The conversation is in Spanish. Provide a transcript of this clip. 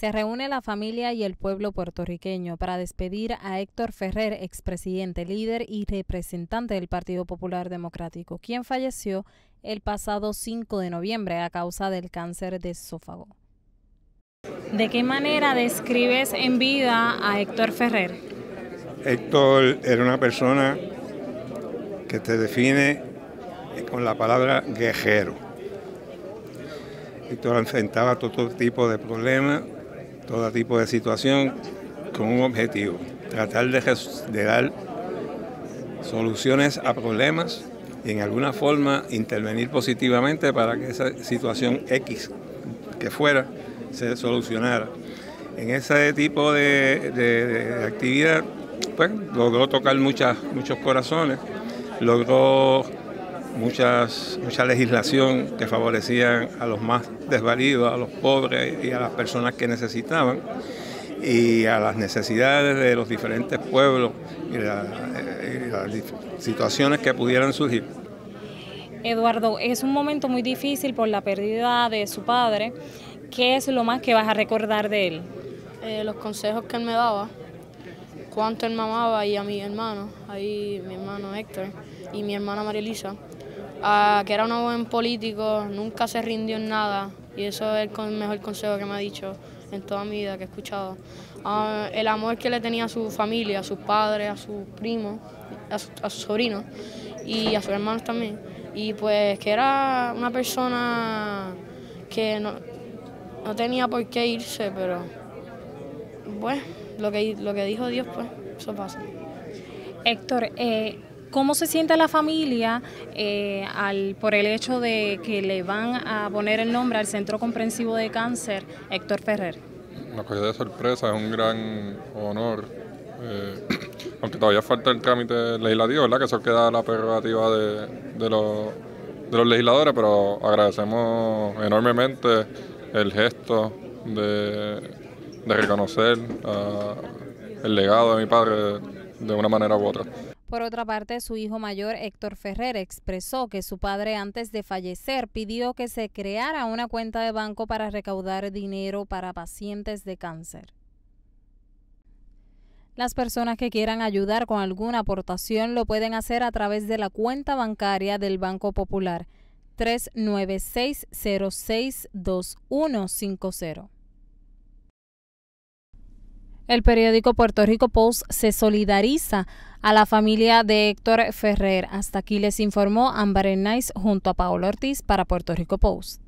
se reúne la familia y el pueblo puertorriqueño para despedir a Héctor Ferrer, expresidente, líder y representante del Partido Popular Democrático, quien falleció el pasado 5 de noviembre a causa del cáncer de esófago. ¿De qué manera describes en vida a Héctor Ferrer? Héctor era una persona que te define con la palabra guerrero. Héctor enfrentaba todo tipo de problemas, todo tipo de situación con un objetivo, tratar de, dar soluciones a problemas y en alguna forma intervenir positivamente para que esa situación X que fuera se solucionara. En ese tipo de, actividad, pues logró tocar muchas, muchos corazones, logró muchas, mucha legislación que favorecían a los más desvalidos, a los pobres y a las personas que necesitaban y a las necesidades de los diferentes pueblos y, las situaciones que pudieran surgir. Eduardo, es un momento muy difícil por la pérdida de su padre. ¿Qué es lo más que vas a recordar de él? Eh, los consejos que él me daba, cuánto él me amaba y a mi hermano, ahí mi hermano Héctor y mi hermana María Elisa, que era un buen político, nunca se rindió en nada y eso es el mejor consejo que me ha dicho en toda mi vida que he escuchado. el amor que le tenía a su familia, a sus padres, a sus primos, a, sus sobrinos y a sus hermanos también. Y pues que era una persona que no, no tenía por qué irse, pero bueno, lo que, lo que dijo Dios, pues eso pasa. Héctor, eh, ¿cómo se siente la familia eh, por el hecho de que le van a poner el nombre al Centro Comprensivo de Cáncer Héctor Ferrer? Una cosa de sorpresa, es un gran honor. Eh, aunque todavía falta el trámite legislativo, ¿verdad? Que eso queda la prerrogativa de, de, los, de los legisladores, pero agradecemos enormemente el gesto de, reconocer ah, el legado de mi padre de una manera u otra. Por otra parte, su hijo mayor, Héctor Ferrer, expresó que su padre antes de fallecer pidió que se creara una cuenta de banco para recaudar dinero para pacientes de cáncer. Las personas que quieran ayudar con alguna aportación lo pueden hacer a través de la cuenta bancaria del Banco Popular 396-062150. El periódico Puerto Rico Post se solidariza a la familia de Héctor Ferrer. Hasta aquí les informó Amber Nice junto a Paolo Ortiz para Puerto Rico Post.